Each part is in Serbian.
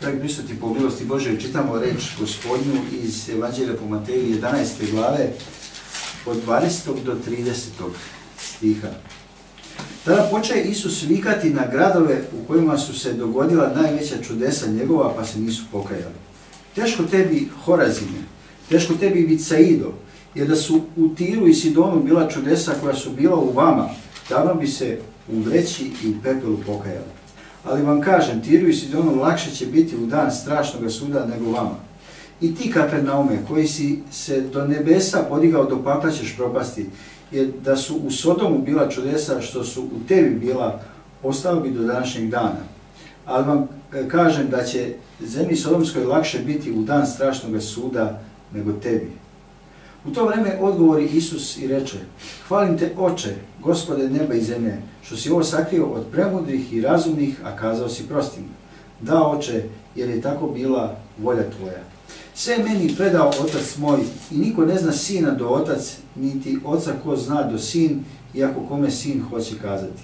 Dragi prisutni, po milosti Bože, čitamo reč gospodnju iz Evanđelja po Mateju 11. glave od 20. do 30. stiha. Tada poče Isus vikati na gradove u kojima su se dogodila najveća čudesa njegova, pa se nisu pokajali. Teško tebi Horazine, teško tebi Vicaido, jer da su u Tiru i Sidonu bila čudesa koja su bila u vama, davno bi se u vreći i u pepelu pokajali. Ali vam kažem, Tiru i Sidonu lakše će biti u dan strašnog suda nego vama. I ti, Kapernaume, koji si se do nebesa podigao do pakla ćeš propasti, jer da su u Sodomu bila čudesa što su u tebi bila, ostao bi do današnjeg dana. Ali vam e, kažem da će zemlji Sodomskoj lakše biti u dan strašnog suda nego tebi. U to vreme odgovori Isus i reče, hvalim te oče, gospode neba i zemlje, što si ovo sakrio od premudrih i razumnih, a kazao si prostim. Da, oče, jer je tako bila volja tvoja. Sve meni predao otac moj i niko ne zna sina do otac, niti oca ko zna do sin, iako kome sin hoće kazati.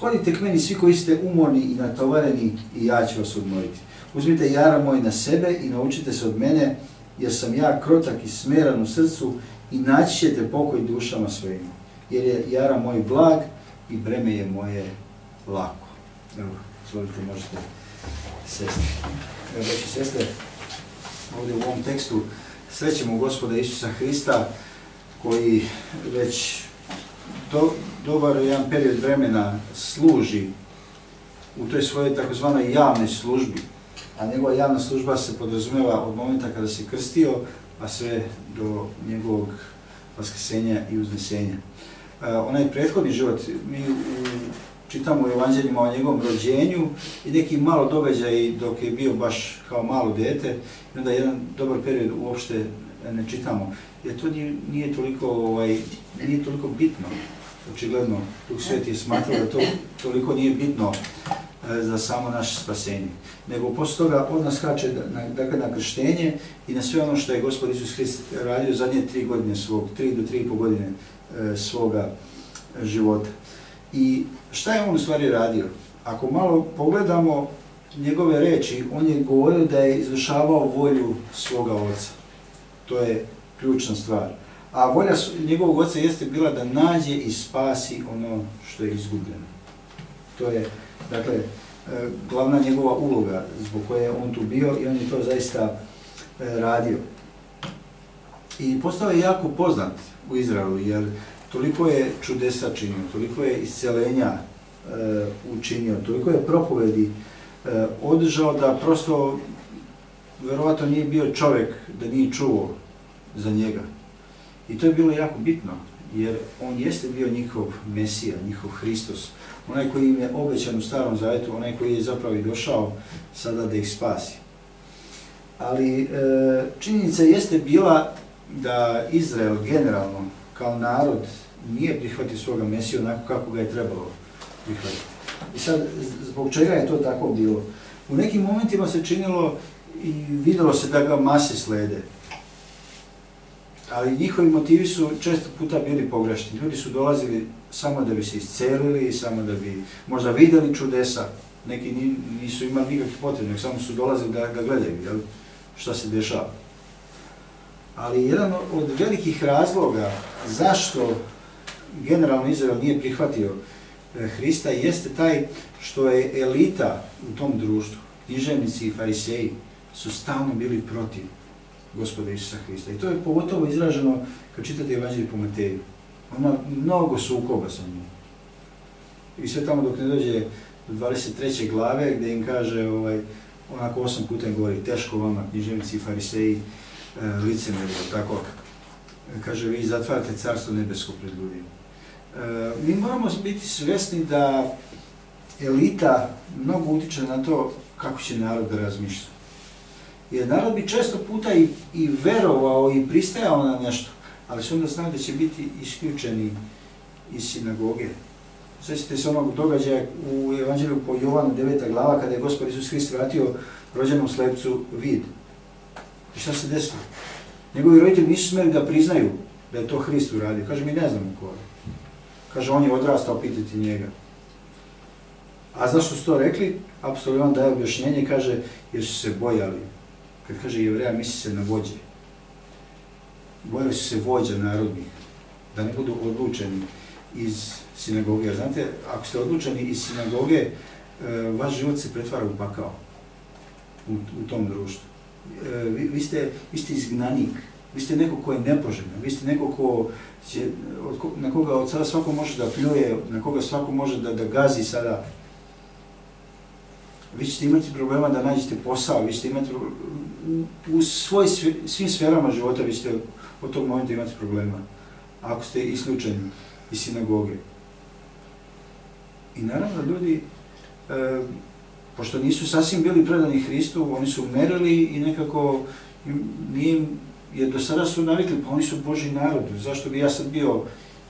Hodite k meni svi koji ste umorni i natovareni i ja ću vas odmoriti. Uzmite jara moj na sebe i naučite se od mene, jer sam ja krotak i smeran u srcu i naći ćete pokoj dušama svojim. Jer je jara moj blag i breme je moje lako. Evo, izvolite, možete sesti. Evo, veći sestre, ovdje u ovom tekstu srećemo gospoda Isusa Hrista, koji već do, dobar jedan period vremena služi u toj svojoj takozvanoj javnoj službi, a njegova javna služba se podrazumeva od momenta kada se krstio, pa sve do njegovog vaskrsenja i uznesenja. Uh, onaj prethodni život, mi čitamo u evanđeljima o njegovom rođenju i neki malo događaj dok je bio baš kao malo dete i onda jedan dobar period uopšte ne čitamo. Jer to nije, nije, toliko, ovaj, nije toliko bitno. Očigledno, Duh Sveti je smatrao da to toliko nije bitno za samo naše spasenje. Nego posle toga od nas skače na, dakle, na krštenje i na sve ono što je Gospod Isus Hrist radio zadnje tri godine svog, tri do tri i po godine e, svoga života. I šta je on u stvari radio? Ako malo pogledamo njegove reči, on je govorio da je izvršavao volju svoga oca. To je ključna stvar. A volja njegovog oca jeste bila da nađe i spasi ono što je izgubljeno. To je Dakle, e, glavna njegova uloga zbog koje je on tu bio i on je to zaista e, radio. I postao je jako poznat u Izraelu jer toliko je čudesa činio, toliko je iscelenja e, učinio, toliko je propovedi održao da prosto verovatno nije bio čovek da nije čuo za njega. I to je bilo jako bitno, jer on jeste bio njihov Mesija, njihov Hristos, onaj koji im je obećan u starom zavetu, onaj koji je zapravo i došao sada da ih spasi. Ali e, činjenica jeste bila da Izrael generalno kao narod nije prihvatio svoga Mesiju onako kako ga je trebalo prihvatiti. I sad, zbog čega je to tako bilo? U nekim momentima se činilo i videlo se da ga mase slede ali njihovi motivi su često puta bili pogrešni. Ljudi su dolazili samo da bi se iscelili, samo da bi možda videli čudesa, neki nisu imali nikakve potrebe, samo su dolazili da ga gledaju, jel, šta se dešava. Ali jedan od velikih razloga zašto generalno Izrael nije prihvatio e, Hrista jeste taj što je elita u tom društvu, književnici i fariseji, su stalno bili protiv gospoda Isusa Hrista. I to je pogotovo izraženo kad čitate Evanđelje po Mateju. Ona mnogo sukoba sa njim. I sve tamo dok ne dođe do 23. glave gdje im kaže, ovaj, onako osam puta im govori, teško vama, književnici i fariseji, e, licemeri, tako. Kaže, vi zatvarate carstvo nebesko pred ljudima. E, mi moramo biti svjesni da elita mnogo utiče na to kako će narod da razmišlja. Jer narod bi često puta i, i verovao i pristajao na nešto, ali su onda znali da će biti isključeni iz sinagoge. Sjećate se onog događaja u Evanđelju po Jovanu 9. glava kada je Gospod Isus Hrist vratio rođenom slepcu vid. I šta se desilo? Njegovi roditelji nisu smeli da priznaju da je to Hrist uradio. Kaže, mi ne znamo ko je. Kaže, on je odrastao, pitati njega. A zašto su to rekli? Apostol Ivan daje objašnjenje, kaže, jer su se bojali. Kad kaže jevreja, misli se na vođe. Bojali su se vođa narodnih, da ne budu odlučeni iz sinagoge. Znate, ako ste odlučeni iz sinagoge, e, vaš život se pretvara u pakao u, u tom društvu. E, vi, vi, ste, vi ste izgnanik, vi ste neko ko je nepoželjan, vi ste neko ko će, od, na koga od sada svako može da pljuje, na koga svako može da, da gazi sada. Vi ćete imati problema da nađete posao, vi ćete imati u, svoj, svim sferama života vi ćete od tog momenta imati problema. Ako ste isključeni iz sinagoge. I naravno ljudi, e, pošto nisu sasvim bili predani Hristu, oni su merili i nekako im- nije im, jer do sada su navikli, pa oni su Boži narod, zašto bi ja sad bio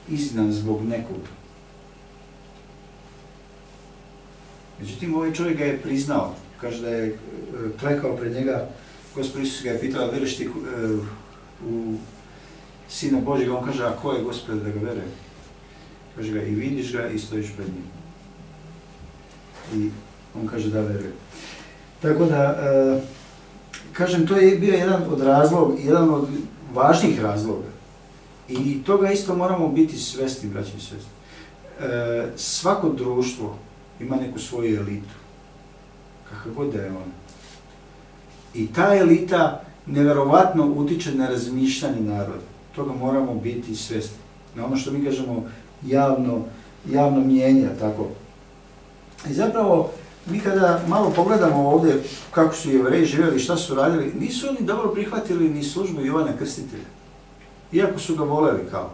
iznan zbog nekog? Međutim, ovaj čovjek ga je priznao, kaže da je e, klekao pred njega, Gospod Isus ga je pitao, veriš ti e, u Sina Božjega, on kaže, a ko je Gospod da ga verujem? Kaže ga, i vidiš ga i stojiš pred njim. I on kaže da veruje. Tako da, e, kažem, to je bio jedan od razloga, jedan od važnih razloga. I toga isto moramo biti svesni, braći i sestri. E, svako društvo ima neku svoju elitu. Kakva god da je ona. I ta elita neverovatno utiče na razmišljanje naroda. Toga moramo biti svesni. Na ono što mi kažemo javno, javno mijenja, tako. I zapravo, mi kada malo pogledamo ovdje kako su jevreji živjeli, šta su radili, nisu oni dobro prihvatili ni službu Jovana Krstitelja. Iako su ga voleli kao.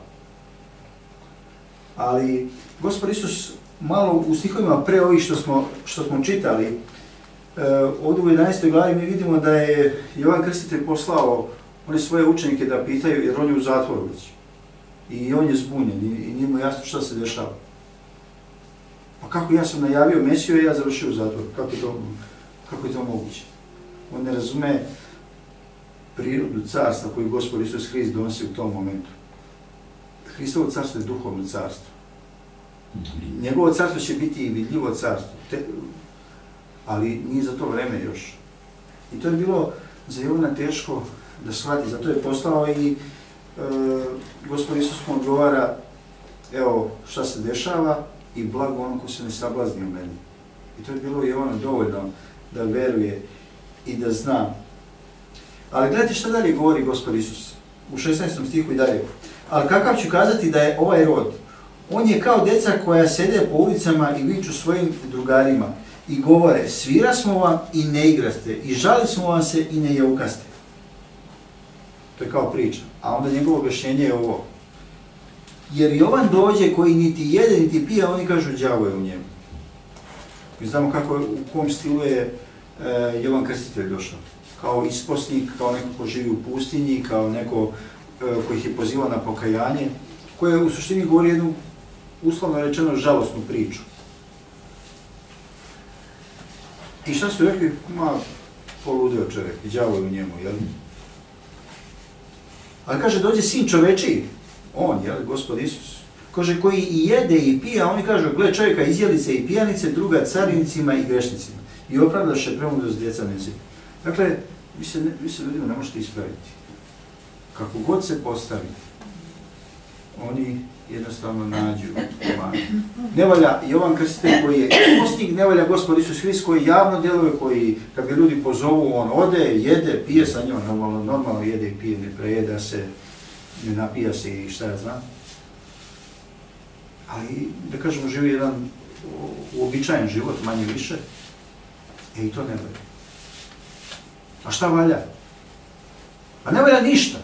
Ali, Gospod Isus malo u stihovima pre ovih što smo, što smo čitali, e, ovdje u 11. glavi mi vidimo da je Jovan Krstitelj poslao one svoje učenike da pitaju, jer on je u zatvoru već. I on je zbunjen i, nije mu jasno šta se dešava. Pa kako ja sam najavio Mesiju ja završio u zatvoru? Kako to, kako je to moguće? On ne razume prirodu carstva koju Gospod Isus Hrist donosi u tom momentu. Hristovo carstvo je duhovno carstvo. Njegovo carstvo će biti i vidljivo carstvo, te, ali nije za to vreme još. I to je bilo za Jovana teško da shvati, zato je poslao i e, Gospod Isus mu odgovara, evo šta se dešava i blago ono ko se ne sablazni u meni. I to je bilo Jovana dovoljno da veruje i da zna. Ali gledajte šta dalje govori Gospod Isus u 16. stihu i dalje. Ali kakav ću kazati da je ovaj rod? On je kao deca koja sede po ulicama i viču svojim drugarima i govore, svira smo vam i ne igraste, i žali smo vam se i ne jaukaste. To je kao priča. A onda njegovo objašnjenje je ovo. Jer Jovan dođe koji niti jede, niti pije, oni kažu đavo je u njemu. Mi znamo kako, u kom stilu je e, Jovan Krstitelj došao. Kao isposnik, kao neko ko živi u pustinji, kao neko e, koji ih je pozivao na pokajanje, koje u suštini govori jednu, uslovno rečeno, žalosnu priču. I šta su rekli? Ma, poludeo čovjek, i đavo je u njemu, jel? Ali kaže, dođe sin čovečiji, on, jel, gospod Isus, kaže, koji i jede i pije, a oni kažu, gle čovjeka izjelice i pijanice, druga carinicima i grešnicima. I opravdaše premudu s djeca nezi. Dakle, vi se, vi se ljudima ne možete ispraviti. Kako god se postavi, oni jednostavno nađu manu. Ne valja Jovan Krstitelj koji je postnik, ne valja Gospod Isus Hrist koji javno djeluje, koji kad ga ljudi pozovu, on ode, jede, pije sa njom, normalno, normalno jede i pije, ne prejeda se, ne napija se i šta ja znam. Ali, da kažemo, živi jedan uobičajen život, manje više, e i to ne valja. A šta valja? Pa ne valja ništa.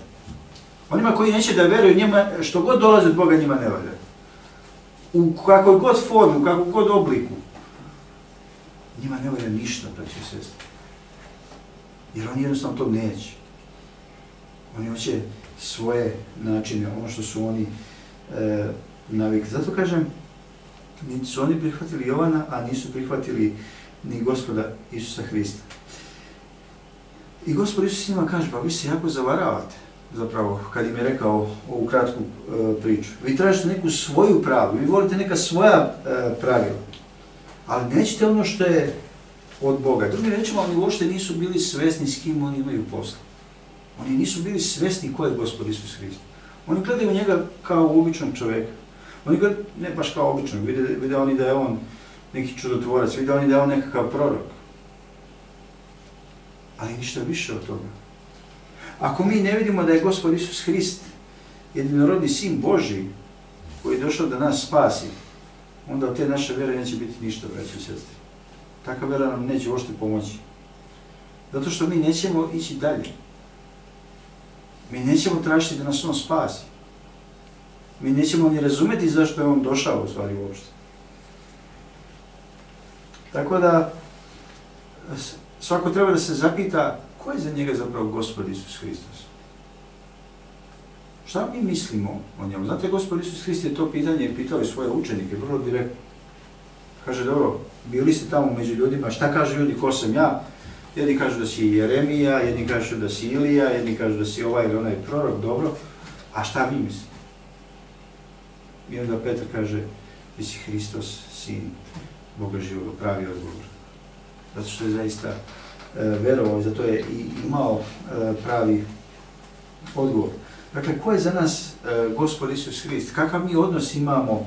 Onima koji neće da veruju njima, što god dolaze od Boga njima ne valja. U kakvoj god formu, u kakvoj god obliku. Njima ne valja ništa, braći i sestri. Jer oni jednostavno to neće. Oni hoće svoje načine, ono što su oni e, navikli. Zato kažem, niti su oni prihvatili Jovana, a nisu prihvatili ni gospoda Isusa Hrista. I gospod Isus njima kaže, pa vi se jako zavaravate zapravo, kad im je rekao ovu kratku e, priču. Vi tražite neku svoju pravu, vi volite neka svoja e, pravila. Ali nećete ono što je od Boga. Drugim rečima, oni uopšte nisu bili svesni s kim oni imaju posla. Oni nisu bili svesni ko je Gospod Isus Hrist. Oni gledaju njega kao običnog čoveka. Oni ga ne baš kao običnog, vide, vide oni da je on neki čudotvorac, vide oni da je on nekakav prorok. Ali ništa više od toga. Ako mi ne vidimo da je Gospod Isus Hrist jedinorodni sin Boži koji je došao da nas spasi, onda od te naše vere neće biti ništa, braći i sestri. Taka vera nam neće uopšte pomoći. Zato što mi nećemo ići dalje. Mi nećemo tražiti da nas on spasi. Mi nećemo ni razumeti zašto je on došao u stvari uopšte. Tako da, svako treba da se zapita ko je za njega zapravo Gospod Isus Hristos. Šta mi mislimo o njemu? Znate, Gospod Isus Hrist je to pitanje pitao i svoje učenike, vrlo direktno. Kaže, dobro, bili ste tamo među ljudima, šta kažu ljudi, ko sam ja? Jedni kažu da si Jeremija, jedni kažu da si Ilija, jedni kažu da si ovaj ili onaj prorok, dobro. A šta vi mislite? I onda Petar kaže, ti si Hristos, sin Boga živoga, pravi odgovor. Zato što je zaista verovao i zato je i imao e, pravi odgovor. Dakle, ko je za nas e, Gospod Isus Hrist? Kakav mi odnos imamo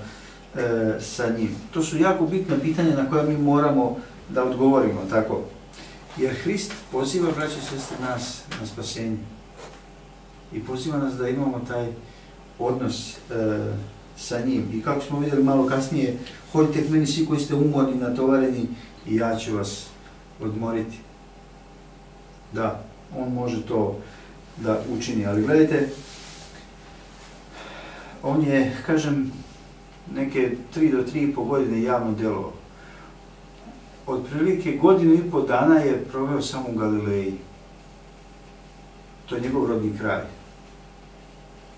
e, sa njim? To su jako bitne pitanja na koja mi moramo da odgovorimo, tako? Jer Hrist poziva, braće i sestre, nas na spasenje. I poziva nas da imamo taj odnos e, sa njim. I kako smo vidjeli malo kasnije, hodite k meni svi koji ste umorni, natovareni i ja ću vas odmoriti. Da, on može to da učini. Ali gledajte, on je, kažem, neke 3 do 3,5 godine javno delovao. Od prilike godinu i pol dana je proveo samo u Galileji. To je njegov rodni kraj.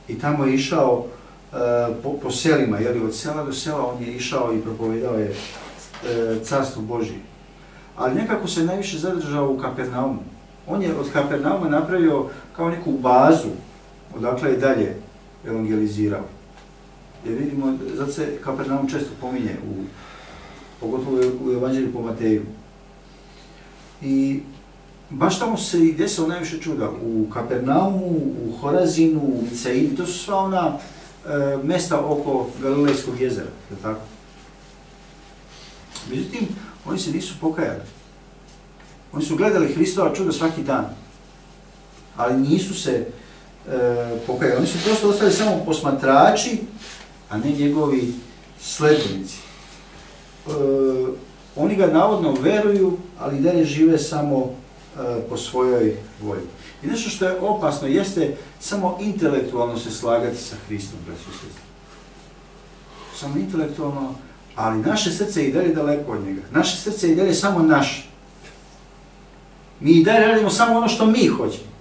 I tamo je išao uh, po, po selima, jer od sela do sela on je išao i propovedao je uh, carstvo Božije. Ali nekako se najviše zadržao u Kapernaumu. On je od Kapernauma napravio kao neku bazu, odakle je dalje evangelizirao. Jer vidimo, zato se Kapernaum često pominje, u, pogotovo u Evanđelju po Mateju. I baš tamo se i desilo najviše čuda. U Kapernaumu, u Horazinu, u Vicaidi, to su sva ona e, mesta oko Galilejskog jezera, je tako? Međutim, oni se nisu pokajali. Oni su gledali Hristova čuda svaki dan, ali nisu se e, pokajali. Oni su prosto ostali samo posmatrači, a ne njegovi sledbenici. E, oni ga navodno veruju, ali dalje žive samo e, po svojoj volji. I nešto što je opasno jeste samo intelektualno se slagati sa Hristom, braći. Samo intelektualno, ali naše srce je i dalje daleko od njega. Naše srce je i dalje samo naše. Mi i dalje radimo samo ono što mi hoćemo.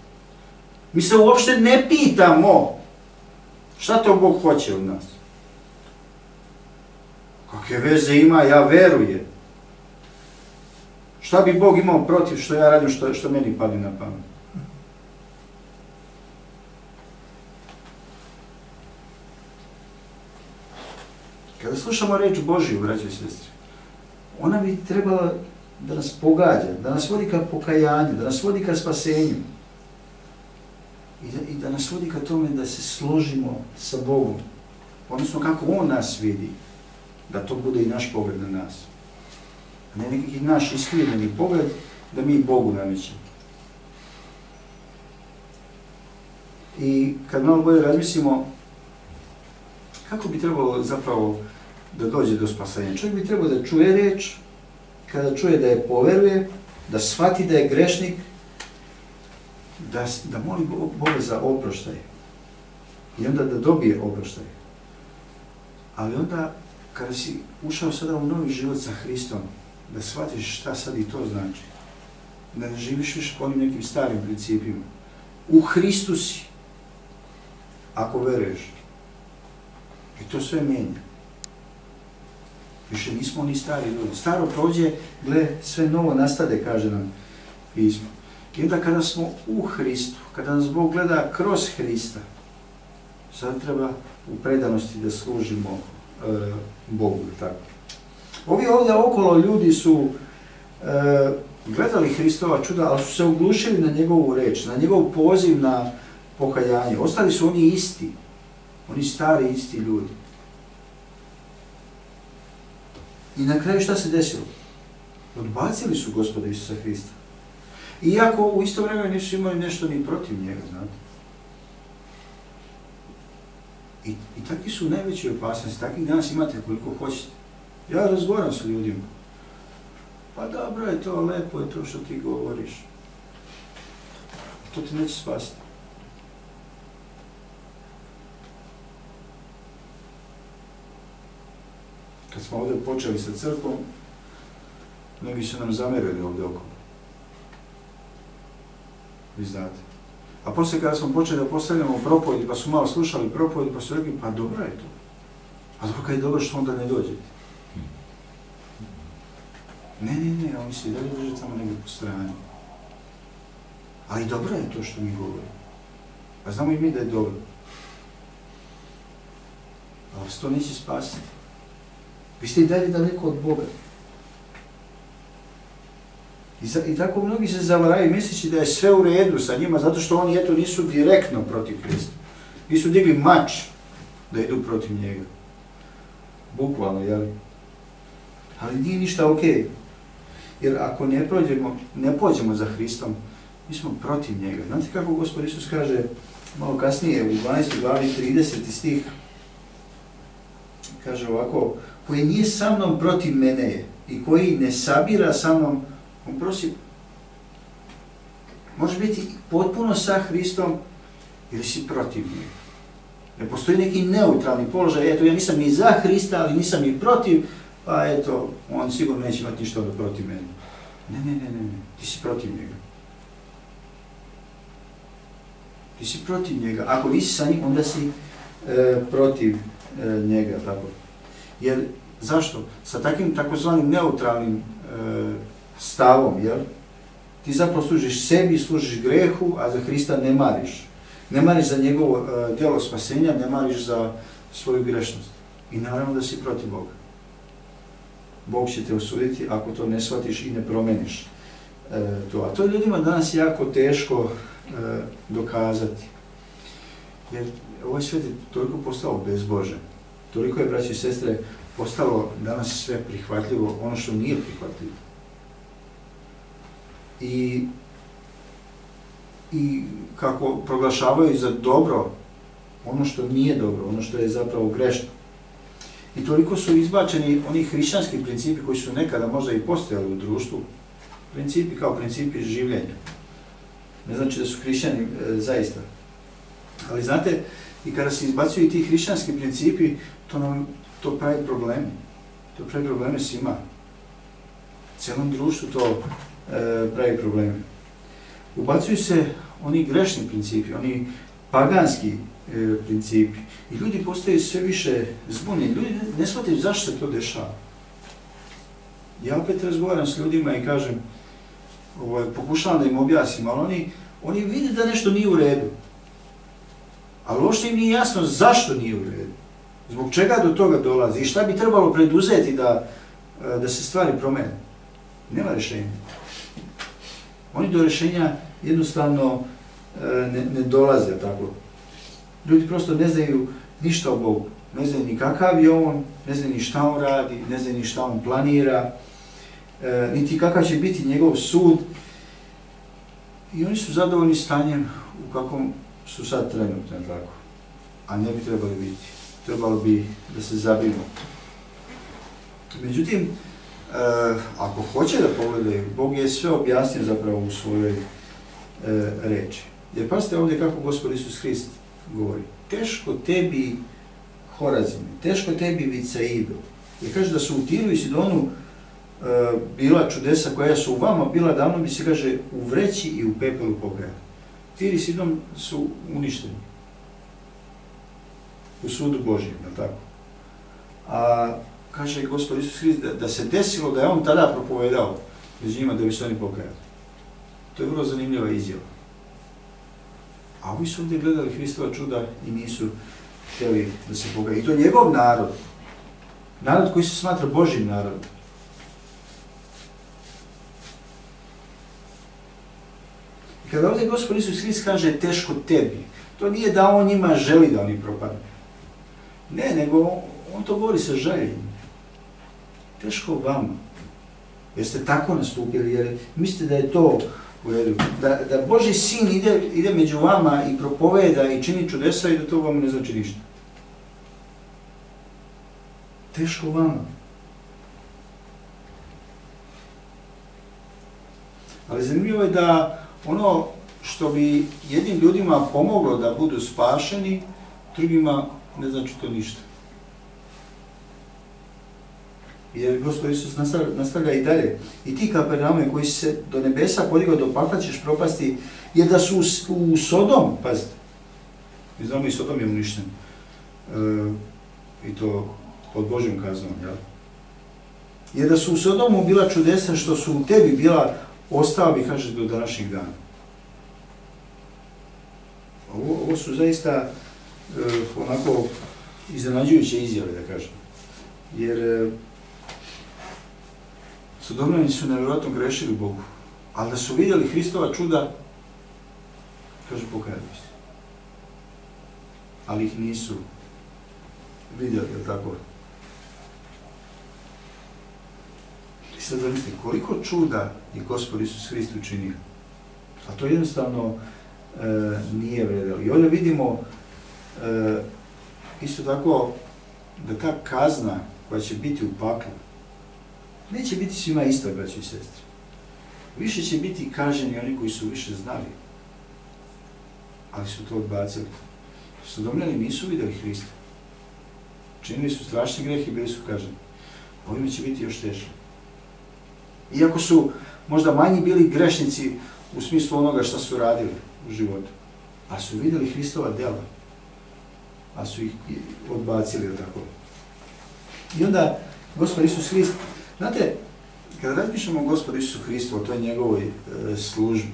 Mi se uopšte ne pitamo šta to Bog hoće od nas. Kakve veze ima, ja verujem. Šta bi Bog imao protiv što ja radim, što, što meni pali na pamet? Kada slušamo reč Božiju, braći i sestri, ona bi trebala da nas pogađa, da nas vodi ka pokajanju, da nas vodi ka spasenju. I da, I da nas vodi ka tome da se složimo sa Bogom. Odnosno kako On nas vidi, da to bude i naš pogled na nas. A ne neki naš iskrivljeni pogled da mi Bogu namećemo. I kad malo bolje razmislimo, kako bi trebalo zapravo da dođe do spasanja? Čovjek bi trebao da čuje reč, kada čuje da je poveruje, da shvati da je grešnik, da, da moli Boga za oproštaj. I onda da dobije oproštaj. Ali onda, kada si ušao sada u novi život sa Hristom, da shvatiš šta sad i to znači. Da ne živiš više po onim nekim starim principima. U Hristu si. Ako veruješ. I to sve menja. Više nismo ni stari ljudi. Staro prođe, gle, sve novo nastade, kaže nam pismo. I onda kada smo u Hristu, kada nas Bog gleda kroz Hrista, sad treba u predanosti da služimo e, Bogu, tako. Ovi ovdje okolo ljudi su e, gledali Hristova čuda, ali su se uglušili na njegovu reč, na njegov poziv na pokajanje. Ostali su oni isti, oni stari isti ljudi. I na kraju šta se desilo? Odbacili su gospoda Isusa Hrista. Iako u isto vreme nisu imali nešto ni protiv njega, znate. I, i takvi su najveći opasnosti, takvih danas imate koliko hoćete. Ja razgovaram sa ljudima. Pa dobro je to, lepo je to što ti govoriš. To ti neće spasiti. Kad smo ovdje počeli sa crkvom, mnogi su nam zamerili ovdje okolo. Vi znate. A poslije kada smo počeli da postavljamo propovedi, pa su malo slušali propovedi, pa su rekli, pa dobro je to. A dobro kad je dobro što onda ne dođete. Ne, ne, ne, oni se i dalje drže tamo negdje po strani. Ali dobro je to što mi govorimo. Pa znamo i mi da je dobro. Ali vas to neće spasiti. Vi ste i dalje daleko od Boga. I, za, I tako mnogi se zavaraju misleći da je sve u redu sa njima, zato što oni eto nisu direktno protiv Hrista. Nisu digli mač da idu protiv njega. Bukvalno, jel? Ali nije ništa okej. Okay. Jer ako ne prođemo, ne pođemo za Hristom, mi smo protiv njega. Znate kako Gospod Isus kaže malo kasnije u 12. glavi 30. stih, kaže ovako, koji nije sa mnom protiv mene i koji ne sabira sa mnom, on prosi, može biti potpuno sa Hristom ili si protiv njega. Ne postoji neki neutralni položaj, eto ja nisam ni za Hrista, ali nisam ni protiv, pa eto, on sigurno neće imati ništa protiv mene. Ne, ne, ne, ne, ne, ti si protiv njega. Ti si protiv njega. Ako nisi sa njim, onda si e, protiv e, njega, tako. Jer, zašto? Sa takim takozvanim neutralnim e, stavom, jel? Ti zapravo služiš sebi, služiš grehu, a za Hrista ne mariš. Ne mariš za njegovo e, tijelo spasenja, ne mariš za svoju grešnost. I naravno da si protiv Boga. Bog će te osuditi ako to ne shvatiš i ne promeniš e, to. A to je ljudima danas jako teško dokazati. Jer ovaj svijet je toliko postao bezbožan. Toliko je, braći i sestre, postalo danas sve prihvatljivo, ono što nije prihvatljivo. I, I kako proglašavaju za dobro ono što nije dobro, ono što je zapravo grešno. I toliko su izbačeni oni hrišćanski principi koji su nekada možda i postojali u društvu, principi kao principi življenja. Ne znači da su hrišćani e, zaista. Ali znate, i kada se izbacuju ti hrišćanski principi, to nam to pravi problemi. To pravi probleme svima. Cijelom društvu to e, pravi probleme. Ubacuju se oni grešni principi, oni paganski e, principi. I ljudi postaju sve više zbunjeni. Ljudi ne shvataju zašto se to dešava. Ja opet razgovaram s ljudima i kažem, ovaj, pokušavam da im objasnim, ali oni, oni vide da nešto nije u redu. Ali uopšte im nije jasno zašto nije u redu. Zbog čega do toga dolazi i šta bi trebalo preduzeti da, e, da se stvari promene. Nema rešenja. Oni do rešenja jednostavno e, ne, ne dolaze tako. Ljudi prosto ne znaju ništa o Bogu. Ne znaju ni kakav je on, ne znaju ni šta on radi, ne znaju ni šta on planira, e, niti kakav će biti njegov sud. I oni su zadovoljni stanjem u kakvom su sad trenutno, tako. A ne bi trebali biti. Trebalo bi da se zabrinu. Međutim, e, ako hoće da pogledaju, Bog je sve objasnio zapravo u svojoj e, reči. Jer pazite ovdje kako Gospod Isus Hrist govori. Teško tebi Horazine, teško tebi Vicaidu. I kaže da su u Tiru i Sidonu e, bila čudesa koja su u vama bila davno bi se kaže u vreći i u pepelu pokajali. Tir i Sidon su uništeni. U sudu Božijem, je tako? A kaže gospod Isus Hrist da, da se desilo da je on tada propovedao među njima da bi se oni pokajali. To je vrlo zanimljiva izjava. A ovi su ovdje gledali Hristova čuda i nisu htjeli da se pokaju. I to njegov narod. Narod koji se smatra Božim narodom. Kada ovdje Gospod Isus Hrist kaže teško tebi, to nije da on njima želi da oni propadnu. Ne, nego on to govori sa željenjem. Teško vama. Jer ste tako nastupili, jer mislite da je to u redu. Da, da Boži sin ide, ide među vama i propoveda i čini čudesa i da to vam ne znači ništa. Teško vama. Ali zanimljivo je da ono što bi jednim ljudima pomoglo da budu spašeni, drugima ne znači to ništa. Jer Gospod Isus nastavlja, i dalje. I ti kapernaume koji se do nebesa podigao do pakla ćeš propasti, jer da su u, u Sodom, pazite, mi znamo i Sodom je uništen, e, i to pod Božjom kaznom, jel? Jer da su u Sodomu bila čudesa što su u tebi bila, ostao bi, kaže, do današnjih dana. Ovo, ovo su zaista e, onako iznenađujuće izjave, da kažem. Jer e, Sodomljani su nevjerojatno grešili Bogu, ali da su vidjeli Hristova čuda, kaže, pokajali se. Ali ih nisu vidjeli, je tako? I sad zamislite, koliko čuda je Gospod Isus Hrist učinio. A to jednostavno e, nije vredelo. I ovdje vidimo e, isto tako da ta kazna koja će biti u paklu, neće biti svima isto, braći i sestri. Više će biti kaženi oni koji su više znali, ali su to odbacili. Sodomljani nisu videli Hrista. Činili su strašni greh i bili su kaženi. Ovime će biti još teže. Iako su možda manji bili grešnici u smislu onoga što su radili u životu, a su videli Hristova dela, a su ih odbacili, tako. I onda, Gospod Isus Hrist, znate, kada razmišljamo o Gospodu Isusu Hristu, o toj njegovoj e, službi,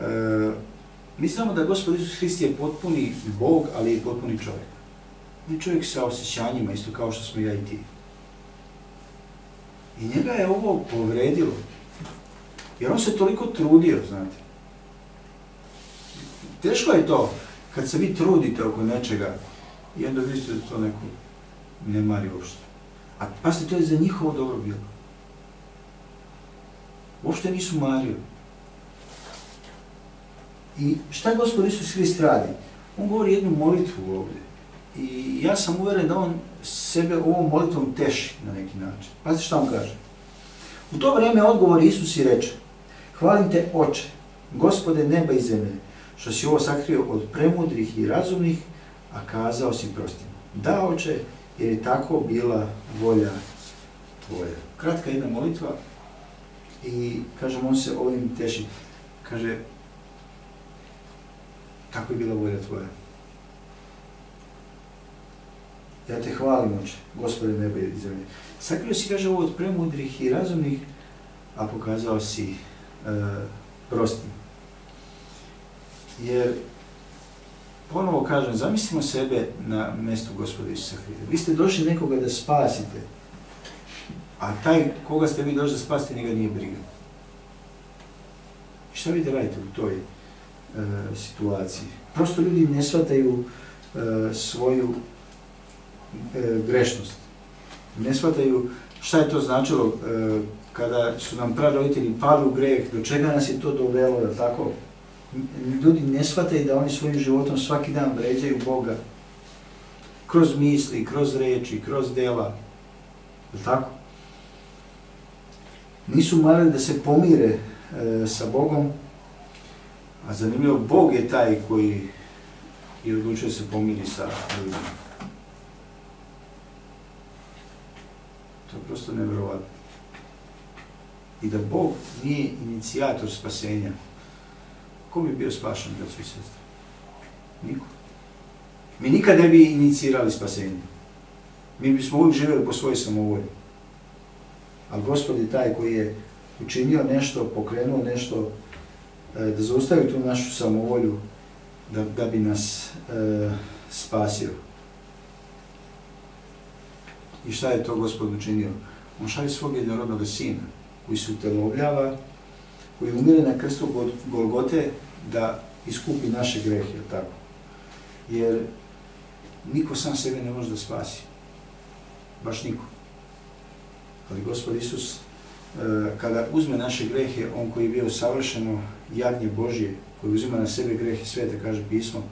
e, mi znamo da Gospod Isus Hrist je potpuni Bog, ali i potpuni čovjek. On je čovjek sa osjećanjima, isto kao što smo ja i ti. I njega je ovo povredilo. Jer on se toliko trudio, znate. Teško je to, kad se vi trudite oko nečega, i onda vidite da to neko ne mari uopšte. A pasite, to je za njihovo dobro bilo. Uopšte nisu marili. I šta Gospod Isus Hrist radi? On govori jednu molitvu ovdje. I ja sam uveren da on sebe ovom molitvom teši na neki način. Pazite šta on kaže. U to vrijeme odgovor Isus i reče, hvalim te oče, gospode neba i zemlje, što si ovo sakrio od premudrih i razumnih, a kazao si prostim. Da, oče, jer je tako bila volja tvoja. Kratka jedna molitva i, kažem, on se ovim teši. Kaže, tako je bila volja tvoja. Ja te hvalim, oče, gospode nebe i zemlje. Sakrio si, kaže, ovo od premudrih i razumnih, a pokazao si e, prostim. Jer, ponovo kažem, zamislimo sebe na mjestu gospoda Isusa Hrista. Vi ste došli nekoga da spasite, a taj koga ste vi došli da spasite, njega nije briga. Šta vi da radite u toj e, situaciji? Prosto ljudi ne shvataju e, svoju grešnost. Ne shvataju šta je to značilo e, kada su nam praroditelji pali u greh, do čega nas je to dovelo, da tako? Ljudi ne shvataju da oni svojim životom svaki dan vređaju Boga. Kroz misli, kroz reči, kroz dela. Da tako? Nisu marali da se pomire e, sa Bogom, a zanimljivo, Bog je taj koji je odlučio se pomiri sa ljudima. To je prosto nevjerovatno. I da Bog nije inicijator spasenja, ko bi bio spašen, braći i sestre? Niko. Mi nikad ne bi inicirali spasenje. Mi bismo uvijek živjeli po svojoj samovolji. Ali Gospod je taj koji je učinio nešto, pokrenuo nešto, e, da zaustavi tu našu samovolju, da, da bi nas e, spasio. I šta je to gospod učinio? On šalje svog jednorodnog sina, koji se utelovljava, koji umire na krstu Golgote da iskupi naše grehe, tako? Jer niko sam sebe ne može da spasi. Baš niko. Ali Gospod Isus, e, kada uzme naše grehe, On koji je bio savršeno jagnje Božje, koji uzima na sebe grehe svete, kaže pismo,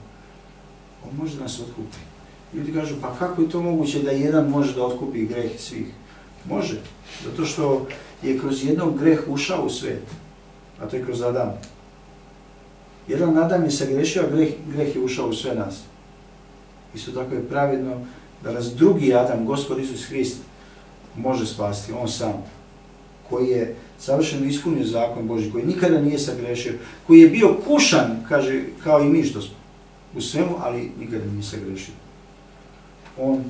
On može da nas otkupi. Ljudi kažu, pa kako je to moguće da jedan može da otkupi grehe svih? Može, zato što je kroz jednog greh ušao u svet, a to je kroz Adam. Jedan Adam je sagrešio, a greh, greh je ušao u sve nas. Isto tako je pravedno da nas drugi Adam, Gospod Isus Hrist, može spasti, On sam, koji je savršeno ispunio zakon Boži, koji nikada nije sagrešio, koji je bio kušan, kaže, kao i mi što smo, u svemu, ali nikada nije sagrešio. On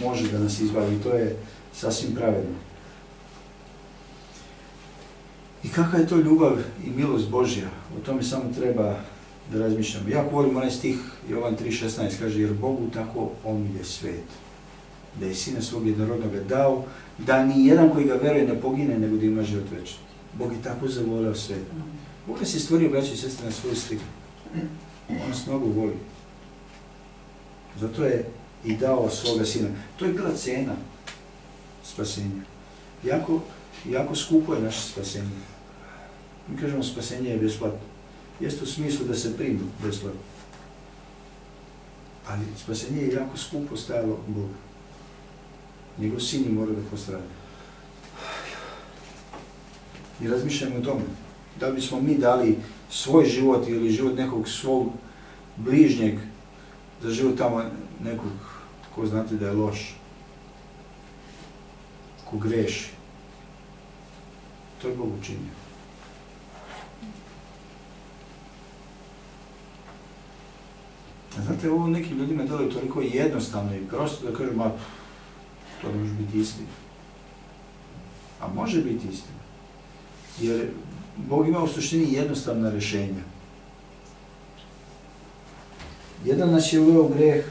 može da nas izbavi, to je sasvim pravedno. I kakva je to ljubav i milost Božja? O tome samo treba da razmišljamo. Ja volim onaj stih Jovan 3.16, kaže, jer Bogu tako omilje svet, da je Sina svog jednorodnog dao, da ni jedan koji ga veruje ne pogine, nego da ima život večni. Bog je tako zavoleo svet. Bog nas je stvorio, braći i sestre, na svoju sliku. On nas mnogo voli. Zato je i dao svoga Sina. To je bila cena spasenja. Jako, jako skupo je naše spasenje. Mi kažemo spasenje je besplatno. Jeste u smislu da se primi besplatno. Ali spasenje je jako skupo stajalo Boga. Njegov sin je mora da postrada. I razmišljamo o tome. Da bismo mi dali svoj život ili život nekog svog bližnjeg za život tamo nekog ko znate da je loš, ko greši. To je Bog učinio. Znate, ovo nekim ljudima deluje toliko jednostavno i prosto da kažu, ma, to ne može biti istina. A može biti istina. Jer Bog ima u suštini jednostavna rešenja. Jedan nas je uveo greh,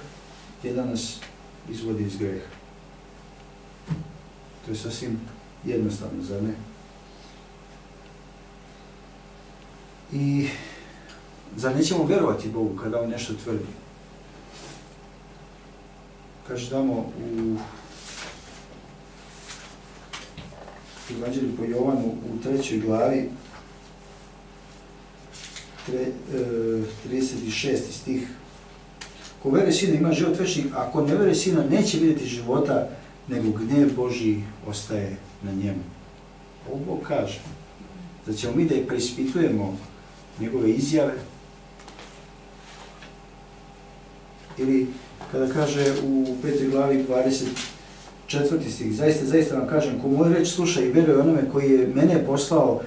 jedan nas izvodi iz greha. To je sasvim jednostavno, zar ne? I zar nećemo verovati Bogu kada On nešto tvrdi? Kaže tamo u Evanđelju po Jovanu u trećoj glavi, tre, e, 36. stih. Ko vere sina ima život večni, a ako ne vere sina neće vidjeti života, nego gnev Boži ostaje na njemu. Ovo Bog kaže. Da ćemo mi da je preispitujemo njegove izjave, ili kada kaže u petoj glavi 20 četvrti stih, zaista, zaista vam kažem, ko moj reč sluša i veruje onome koji je mene poslao,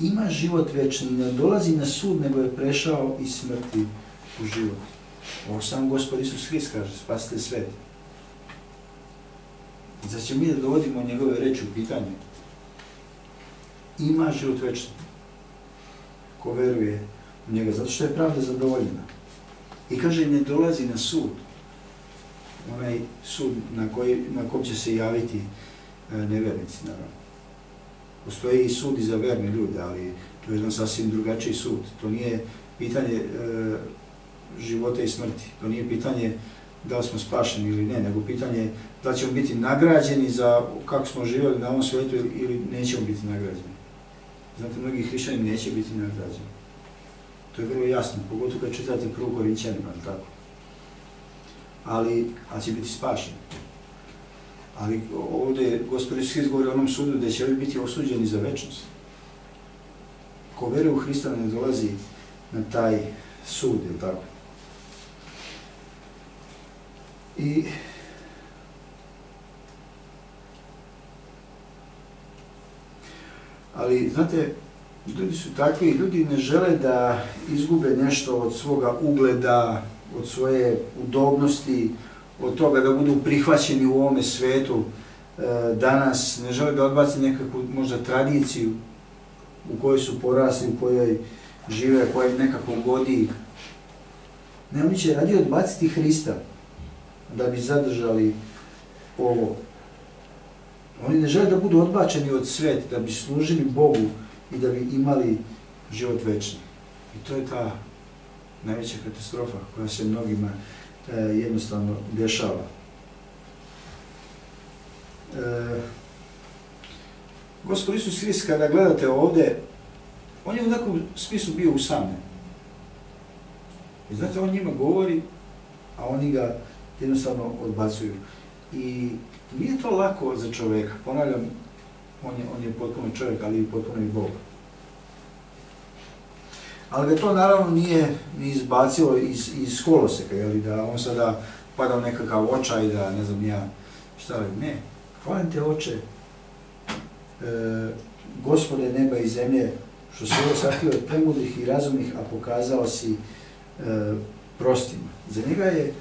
ima život večni, ne dolazi na sud, nego je prešao iz smrti u život. Ovo sam Gospod Isus Hrist kaže, spasite svet. Zar će mi da dovodimo njegove reči u pitanje? Ima život večni. Ko veruje u njega, zato što je pravda zadovoljena. I kaže, ne dolazi na sud, onaj sud na koji, na će se javiti e, nevernici, naravno. Postoji i sud i za verne ljude, ali to je jedan sasvim drugačiji sud. To nije pitanje e, života i smrti. To nije pitanje da li smo spašeni ili ne, nego pitanje da ćemo biti nagrađeni za kako smo živjeli na ovom svijetu ili, nećemo biti nagrađeni. Znate, mnogi hrišćani neće biti nagrađeni. To je vrlo jasno, pogotovo kad čitate prvu Korinćanima, tako ali, ali će biti spašeni. Ali ovdje Gospod Isus govori o onom sudu gdje će ovi biti osuđeni za večnost. Ko veruje u Hrista ne dolazi na taj sud, je tako? I ali, znate, ljudi su takvi, ljudi ne žele da izgube nešto od svoga ugleda, od svoje udobnosti, od toga da budu prihvaćeni u ovome svetu e, danas, ne žele da odbaci nekakvu možda tradiciju u kojoj su porasli, u kojoj žive, koja im nekako godi. Ne, oni će radi odbaciti Hrista da bi zadržali ovo. Oni ne žele da budu odbačeni od sveta, da bi služili Bogu i da bi imali život večni. I to je ta najveća katastrofa koja se mnogima e, jednostavno dešava. E, Gospod Isus Hrist, kada gledate ovde, on je u nekom smislu bio usamljen. I znate, on njima govori, a oni ga jednostavno odbacuju. I nije to lako za čoveka. Ponavljam, on je, on je potpuno čovjek, ali i potpuno i Bog. Ali ga to naravno nije ni izbacilo iz, iz koloseka, jeli, da on sada pada u nekakav očaj, da ne znam ja šta li, ne. Hvalim te oče, e, gospode neba i zemlje, što se ovo sakrio od premudrih i razumnih, a pokazao si e, prostima. Za njega je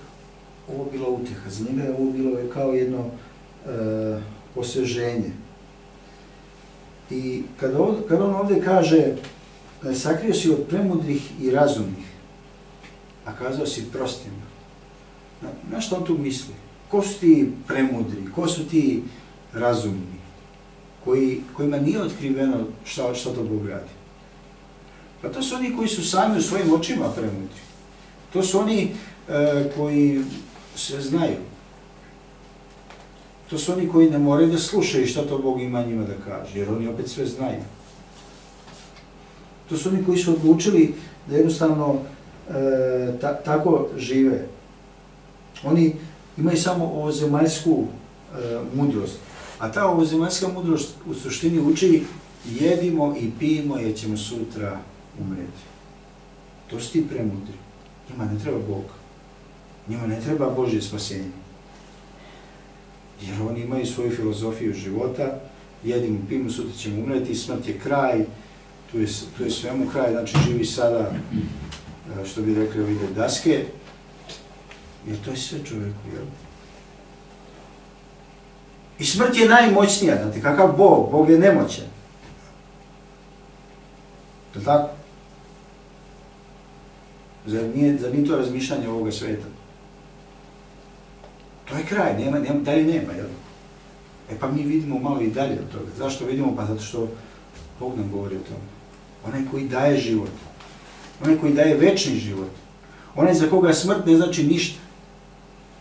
ovo bilo utjeha, za njega je ovo bilo kao jedno e, osveženje. I kad on, kad on ovdje kaže e, sakrio si od premudrih i razumnih, a kazao si prostima, na, na što on tu misli? Ko su ti premudri? Ko su ti razumni? Koji, kojima nije otkriveno šta, šta to Bog radi? Pa to su oni koji su sami u svojim očima premudri. To su oni e, koji sve znaju. To su oni koji ne moraju da slušaju šta to Bog ima njima da kaže, jer oni opet sve znaju. To su oni koji su odlučili da jednostavno e, ta, tako žive. Oni imaju samo ovozemaljsku e, mudrost, a ta ovozemaljska mudrost u suštini uči jedimo i pijemo jer ćemo sutra umreti. To su ti premudri. Njima ne treba Bog. Njima ne treba Božje spasenje. Jer oni imaju svoju filozofiju života, jedimo, pijemo, sutra ćemo umreti, smrt je kraj, tu je, tu je svemu kraj, znači živi sada, e, što bi rekli ovide daske, jer to je sve čovjeku, jel? I smrt je najmoćnija, znate, kakav Bog, Bog je nemoćan. Je tako? Zar nije, zar nije to razmišljanje ovoga sveta? To je kraj, nema, nema, dalje nema, jel? E pa mi vidimo malo i dalje od toga. Zašto vidimo? Pa zato što Bog nam govori o tome. Onaj koji daje život. Onaj koji daje večni život. Onaj za koga smrt ne znači ništa.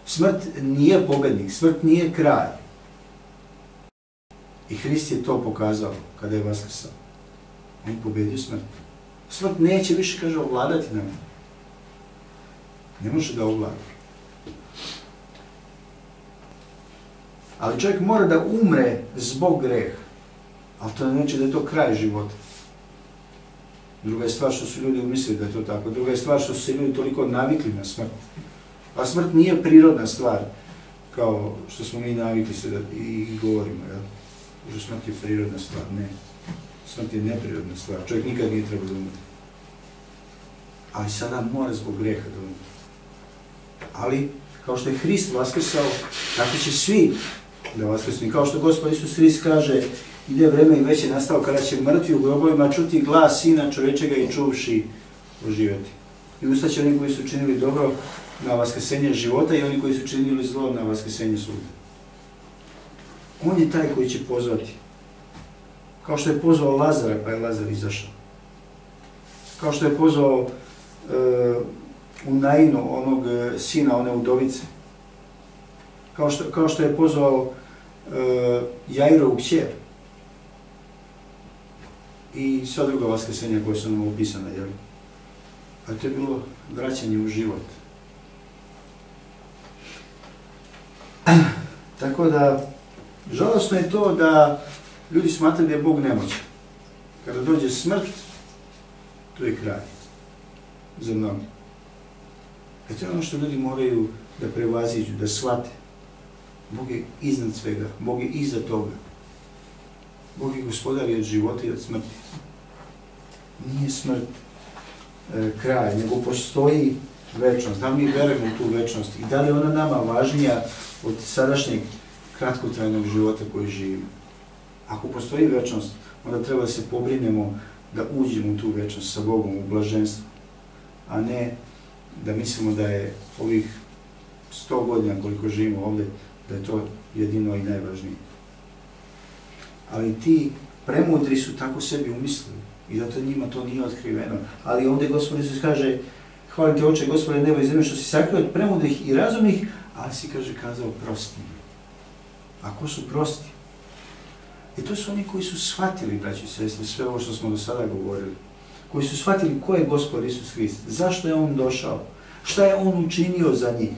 Smrt nije pobednik, smrt nije kraj. I Hrist je to pokazao kada je vaskrsao. On je pobedio smrt. Smrt neće više, kaže, ovladati nam. Ne može da ovlada. Ali čovjek mora da umre zbog greha. Ali to znači da je to kraj života. Druga je stvar što su ljudi umislili da je to tako. Druga je stvar što su se ljudi toliko navikli na smrt. A smrt nije prirodna stvar, kao što smo mi navikli se da i govorimo, jel? Že smrt je prirodna stvar, ne. Smrt je neprirodna stvar. Čovjek nikad nije trebao da umre. Ali sada mora zbog greha da umre. Ali, kao što je Hrist vaskrsao, tako će svi da vaskrsnu. Kao što Gospod Isus Hrist kaže, ide vreme i već je nastao kada će mrtvi u grobovima čuti glas Sina čovečega i čuvši oživjeti. I ustaće oni koji su činili dobro na vaskrsenje života i oni koji su činili zlo na vaskrsenje suda. On je taj koji će pozvati. Kao što je pozvao Lazara, pa je Lazar izašao. Kao što je pozvao uh, u Nainu onog uh, sina, one udovice. Kao što, kao što je pozvao uh, Jairo u kćer. I sva druga vaskrsenja koja su nam opisana, jel? A to je bilo vraćanje u život. Tako da, žalostno je to da ljudi smatraju da je Bog nemoćan. Kada dođe smrt, to je kraj. Za mnogi. E to je ono što ljudi moraju da prevaziđu, da shvate. Bog je iznad svega, Bog je iza toga. Bog je gospodar od života i od smrti. Nije smrt e, kraj, nego postoji večnost. Da mi verujemo u tu večnost i da li ona nama važnija od sadašnjeg kratkotrajnog života koji živimo. Ako postoji večnost, onda treba da se pobrinemo da uđemo u tu večnost sa Bogom u blaženstvu, a ne da mislimo da je ovih sto godina koliko živimo ovdje, da je to jedino i najvažnije. Ali ti premudri su tako sebi umislili i zato njima to nije otkriveno. Ali ovdje Gospod Isus kaže, hvalim te oče, Gospode nebo i zemlje što si sakrio od premudrih i razumnih, ali si, kaže, kazao prosti. A ko su prosti? I to su oni koji su shvatili, braći i sestri, sve ovo što smo do sada govorili. Koji su shvatili ko je Gospod Isus Hrist, zašto je On došao, šta je On učinio za njih.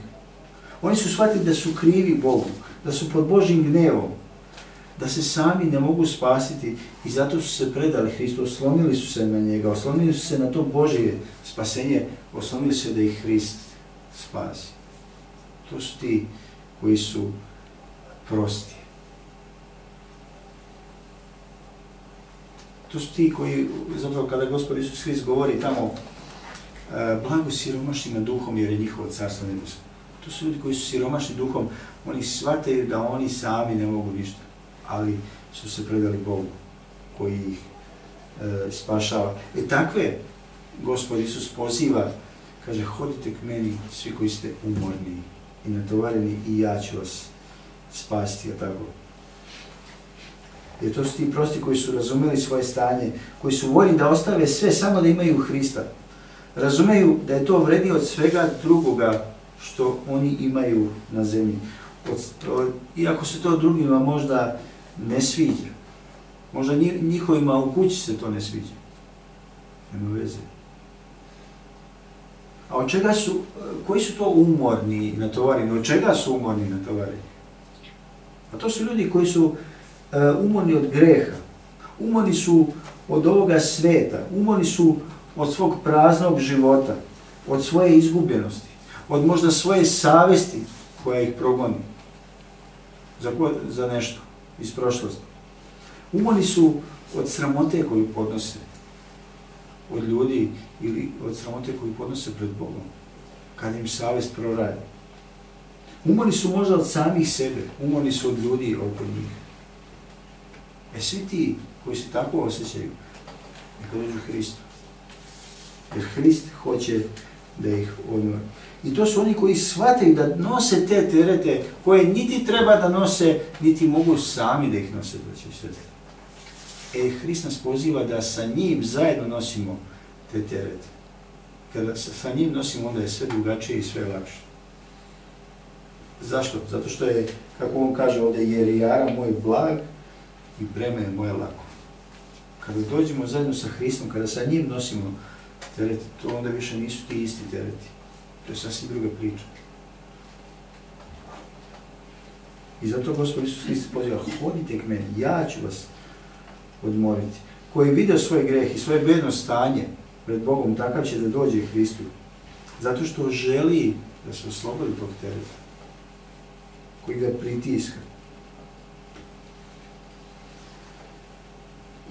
Oni su shvatili da su krivi Bogu, da su pod Božim gnevom, da se sami ne mogu spasiti i zato su se predali Hristu, oslonili su se na njega, oslonili su se na to Božje spasenje, oslonili se da ih Hrist spasi. To su ti koji su prosti. To su ti koji, zapravo kada Gospod Isus Hrist govori tamo, e, blago siromašnima duhom jer je njihovo carstvo nebesko. To su ljudi koji su siromašni duhom, oni shvataju da oni sami ne mogu ništa, ali su se predali Bogu koji ih e, spašava. E takve Gospod Isus poziva, kaže, hodite k meni svi koji ste umorni i natovareni i ja ću vas spasti, tako. Jer to su ti prosti koji su razumeli svoje stanje, koji su voljni da ostave sve samo da imaju Hrista. Razumeju da je to vrednije od svega drugoga što oni imaju na zemlji. Iako se to drugima možda ne sviđa. Možda njihovima u kući se to ne sviđa. Nema veze. A od čega su, koji su to umorni natovareni? Od čega su umorni natovareni? A to su ljudi koji su uh, umorni od greha. Umorni su od ovoga sveta. Umorni su od svog praznog života. Od svoje izgubljenosti. Od možda svoje savesti koja ih progoni. Za, za nešto iz prošlosti. Umorni su od sramote koju podnose od ljudi ili od sramote koju podnose pred Bogom, kad im savest proradi. Umorni su možda od samih sebe, umorni su od ljudi oko njih. E svi ti koji se tako osjećaju, neka dođu Hristu. Jer Hrist hoće da ih odmori. I to su oni koji shvataju da nose te terete koje niti treba da nose, niti mogu sami da ih nose, braći i sestri. E, Hrist nas poziva da sa njim zajedno nosimo te terete. Kada sa njim nosimo, onda je sve drugačije i sve lakše. Zašto? Zato što je, kako on kaže ovdje, jer je jara moj blag i breme je moje lako. Kada dođemo zajedno sa Hristom, kada sa njim nosimo terete, to onda više nisu ti isti tereti. To je sasvim druga priča. I zato Gospod Isus Hrist poziva, hodite k meni, ja ću vas odmoriti. Koji vide svoj greh i svoje bedno stanje pred Bogom, takav će da dođe Hristu. Zato što želi da se oslobodi tog tereta. Koji ga pritiska.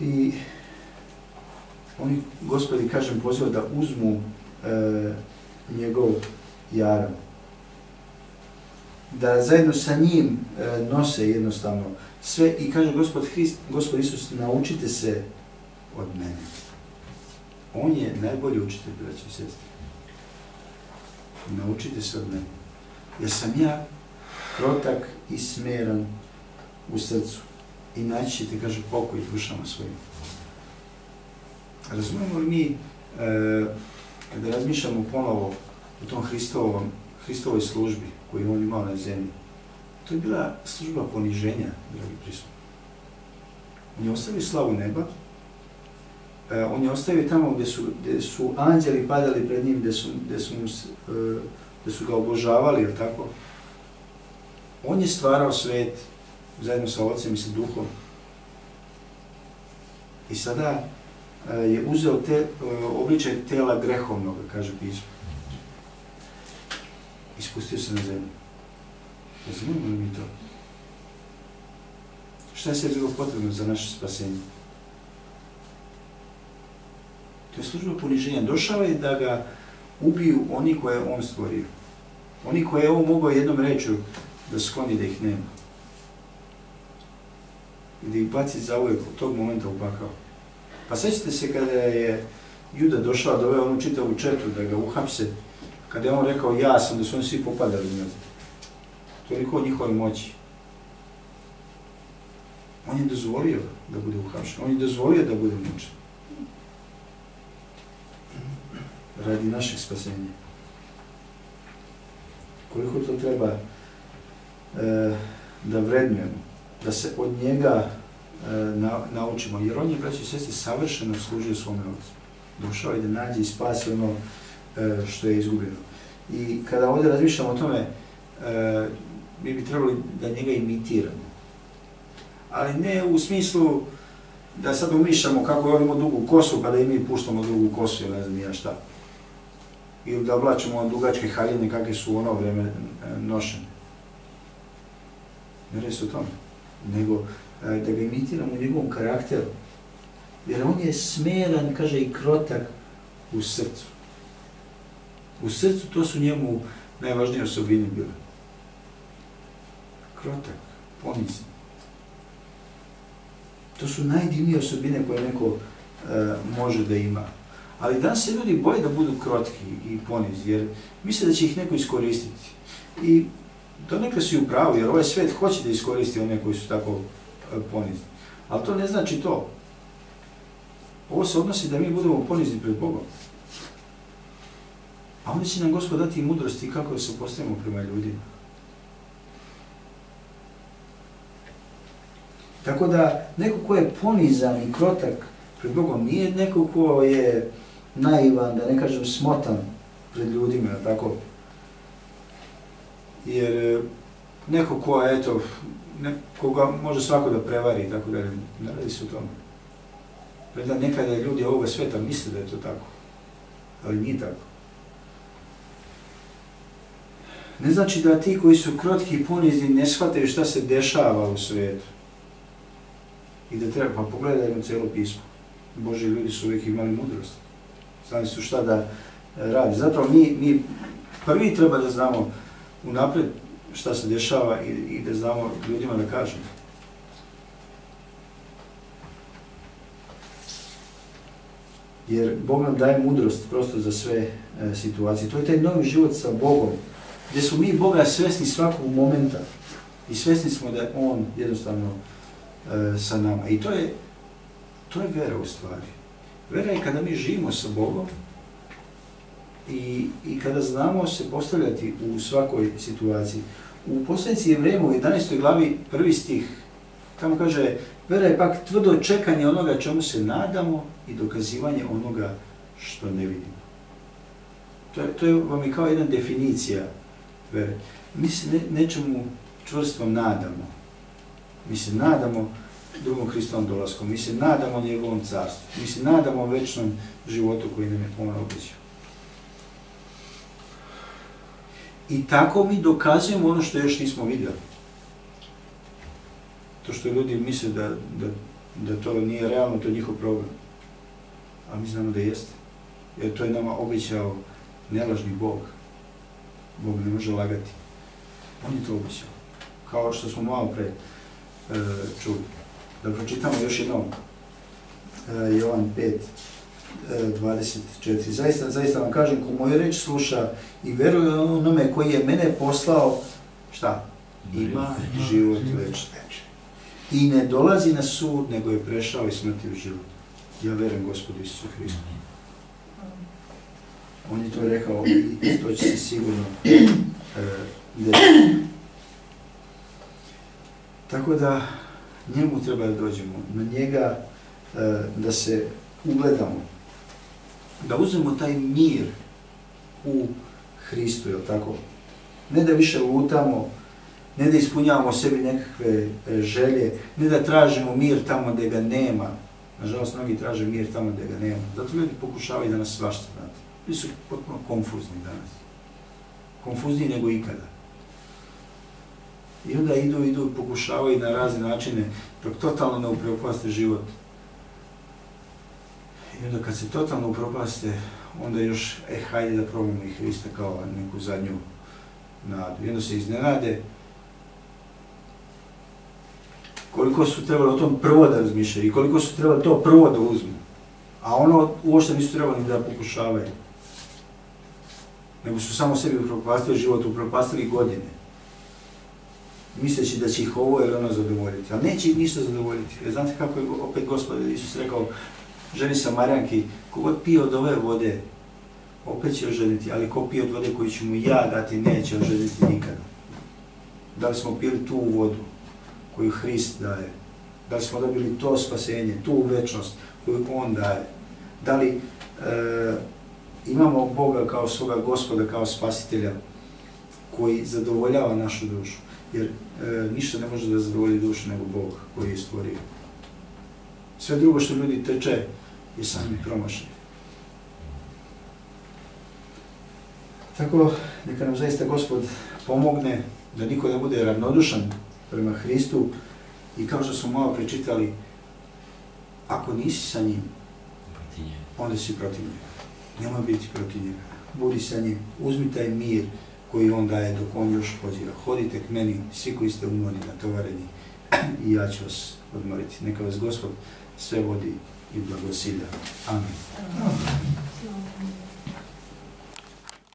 I oni, gospodi, kažem, poziva da uzmu e, njegov jaram. Da zajedno sa njim e, nose jednostavno sve i kaže Gospod Hrist, Gospod Isus, naučite se od mene. On je najbolji učitelj, braći i sestri. Naučite se od mene. Jer sam ja krotak i smeran u srcu. I naći ćete, kaže, pokoj dušama svojim. Razumemo li mi, e, kada razmišljamo ponovo u tom Hristovom, Hristovoj službi koju on imao na zemlji, To je bila služba poniženja, dragi prisutni. On je ostavio slavu neba, e, on je ostavio tamo gdje su, gdje su anđeli padali pred njim, gdje su, gdje su, e, gdje su ga obožavali, ili tako? On je stvarao svet zajedno sa ocem i sa duhom. I sada je uzeo te, e, obličaj tela grehovnog, kaže pismo. Ispustio se na zemlju. Razumijemo li mi to? Šta je sve bilo potrebno za naše spasenje? To je služba poniženja. Došao je da ga ubiju oni koje on stvorio. Oni koje je ovo mogao jednom reću da skloni da ih nema. I da ih baci za uvijek od tog momenta upakao. Pa sećate se kada je Juda došao da ove onu čitavu četu da ga uhapse, kada je on rekao ja sam, da su oni svi popadali nazad toliko o njihovoj moći. On je dozvolio da bude uhapšen, on je dozvolio da bude mučen. Radi našeg spasenja. Koliko to treba e, da vrednujemo, da se od njega na, naučimo, jer on je, braći i sestri, savršeno služio svome ocu. Došao je da nađe i spasi ono e, što je izgubljeno. I kada ovdje razmišljamo o tome, e, mi bi trebali da njega imitiramo. Ali ne u smislu da sad umišljamo kako on ima dugu kosu, pa da i mi puštamo dugu kosu, ne znam ja šta. Ili da oblačimo dugačke haljine kakve su u ono vreme e, nošene. Ne reći o tome. Nego e, da ga imitiramo u njegovom karakteru. Jer on je smeran, kaže, i krotak u srcu. U srcu to su njemu najvažnije osobine bile. Krotak, ponizan. To su najdivnije osobine koje neko uh, može da ima. Ali danas se ljudi boje da budu krotki i ponizi, jer misle da će ih neko iskoristiti. I to nekada su u pravu, jer ovaj svet hoće da iskoristi one koji su tako ponizni. Ali to ne znači to. Ovo se odnosi da mi budemo ponizni pred Bogom. A onda će nam Gospod dati mudrosti kako da se postavimo prema ljudima. Tako da neko ko je ponizan i krotak pred Bogom nije neko ko je naivan, da ne kažem smotan pred ljudima, tako. Jer e, neko ko je, eto, koga može svako da prevari, tako da ne radi se o tome. Preda nekada ljudi ovoga sveta misle da je to tako, ali nije tako. Ne znači da ti koji su krotki i ponizni ne shvataju šta se dešava u svijetu. I da treba, pa pogledaj na cijelo pismo. Boži ljudi su uvijek imali mudrost. Znali su šta da radi. Zato mi, mi prvi treba da znamo unapred šta se dešava i, i da znamo ljudima da kažemo. Jer Bog nam daje mudrost prosto za sve e, situacije. To je taj novi život sa Bogom, gdje smo mi Boga svesni svakog momenta i svesni smo da je On jednostavno e, sa nama. I to je, to je vera u stvari. Vera je kada mi živimo sa Bogom i, i kada znamo se postavljati u svakoj situaciji. U posljednici je vreme u 11. glavi prvi stih, tamo kaže, vera je pak tvrdo čekanje onoga čemu se nadamo i dokazivanje onoga što ne vidimo. To je, to je vam je kao jedna definicija vere. Mi se ne, nečemu čvrstvom nadamo. Mi se nadamo drugom Hristovom dolaskom. Mi se nadamo njegovom carstvu. Mi se nadamo večnom životu koji nam je pomalo obećao. I tako mi dokazujemo ono što još nismo vidjeli. To što ljudi misle da, da, da to nije realno, to je njihov problem. A mi znamo da jeste. Jer to je nama obećao nelažni Bog. Bog ne može lagati. On je to obećao. Kao što smo malo pre e, čuli. Da pročitamo još jednom. E, Jovan 5, e, 24. Zaista, zaista vam kažem, ko moju reč sluša i veruje onome koji je mene poslao, šta? Ima život večni. I ne dolazi na sud, nego je prešao i smrti u život. Ja verujem gospodu Isusu Hristu. On je to rekao i to će se sigurno e, desiti. Tako da njemu treba da dođemo, na njega e, da se ugledamo, da uzmemo taj mir u Hristu, je tako? Ne da više lutamo, ne da ispunjavamo sebi nekakve e, želje, ne da tražimo mir tamo gdje ga nema. Nažalost, mnogi traže mir tamo gdje ga nema. Zato ljudi pokušavaju da nas svašta znate. Oni su potpuno konfuzni danas. Konfuzniji nego ikada. I onda idu, idu, pokušavaju na razne načine, dok totalno ne upropaste život. I onda kad se totalno upropaste, onda još, e, hajde da probamo i Hrista kao neku zadnju nadu. I onda se iznenade, koliko su trebali o tom prvo da razmišljaju i koliko su trebali to prvo da uzmu. A ono uopšte nisu trebali da pokušavaju. Nego su samo sebi upropastili život, upropastili godine. misleći da će ih ovo ili ono zadovoljiti, ali neće ih ništa zadovoljiti. Jer znate kako je opet gospod Isus rekao ženi Samarijanki, kogod pije od ove vode, opet će oženiti, ali ko pije od vode koju ću mu ja dati, neće oženiti nikada. Da li smo pili tu vodu koju Hrist daje? Da li smo dobili to spasenje, tu večnost koju On daje? Da li e, imamo Boga kao svoga gospoda, kao spasitelja koji zadovoljava našu dušu? Jer e, ništa ne može da zadovolji dušu nego Bog koji je stvorio. Sve drugo što ljudi teče je sami promašaj. Tako, neka nam zaista Gospod pomogne da niko ne bude ravnodušan prema Hristu i kao što smo malo prečitali, ako nisi sa njim, onda si protiv njega. Nemoj biti protiv njega. Budi sa njim, uzmi taj mir koji on daje dok on još poziva. Hodite k meni, svi koji ste umorni, natovareni, i ja ću vas odmoriti. Neka vas Gospod sve vodi e blagosila. Amém. Amém.